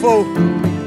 beautiful.